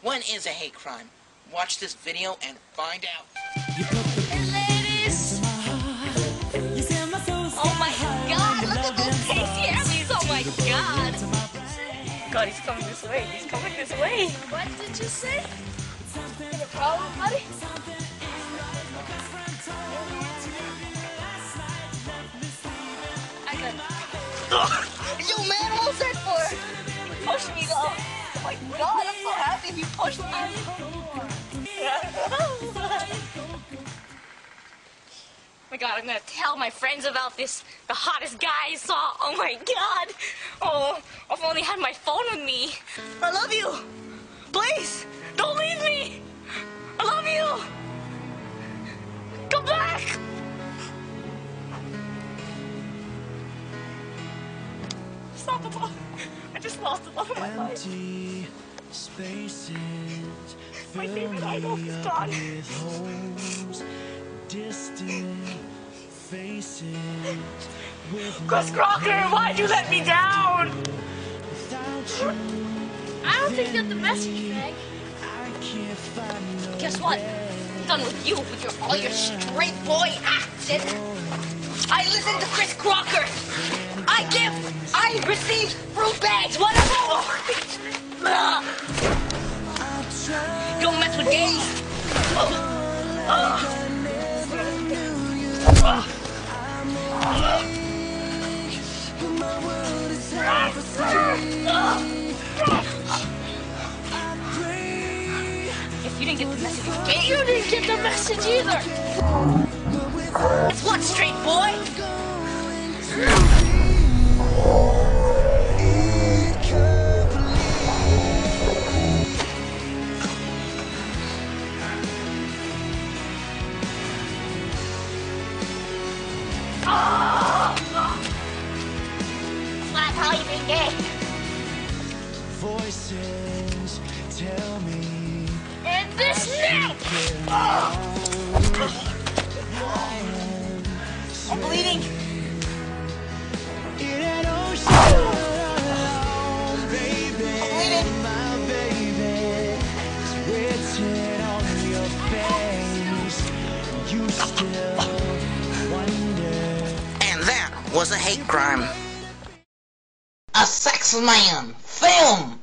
When is a hate crime? Watch this video and find out. ladies! Oh my god, look at those tasty Emmys! Oh my god! God, he's coming this way. He's coming this way. What did you say? Any problem, buddy? I got Yo, man, what was that for? You pushed me, though. Oh my god, I'm so happy me. Oh my god, I'm gonna tell my friends about this. The hottest guy I saw. Oh my god. Oh, I've only had my phone with me. I love you. Please, don't leave me. I love you. Come back. Ball. I just lost the love of my life. Empty spaces My fill favorite idol me is up gone. with holes. Distant faces with Chris Crocker, why'd you let me down? without you. I don't think you got the message, Meg. I can't find no Guess what? I'm done with you with your all your straight boy acting. I listen to Chris Crocker. I give, I receive fruit bags. Whatever. If you didn't get the message. You didn't get the message either. Guess what, straight boy? How you be gay. voices tell me And this now. Oh. I'm bleeding. in an ocean bleeding. My baby, it's written on your face. You still wonder. And that was a hate crime. A Sexman film.